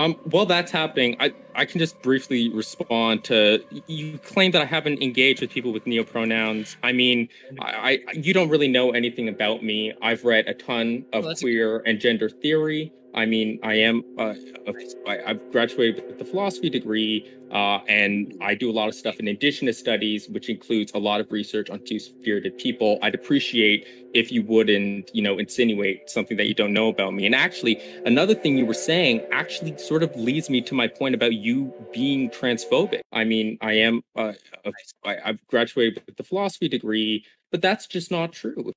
Um, while that's happening, I, I can just briefly respond to you claim that I haven't engaged with people with neopronouns. I mean, I, I you don't really know anything about me. I've read a ton of Well, queer and gender theory. I mean, I am uh, I, I've graduated with a philosophy degree, uh, and I do a lot of stuff in indigenous studies, which includes a lot of research on two-spirited people. I'd appreciate if you wouldn't, you know, insinuate something that you don't know about me. And actually, another thing you were saying actually sort of leads me to my point about you being transphobic. I mean, I am, uh, a, I, I've graduated with a philosophy degree, but that's just not true.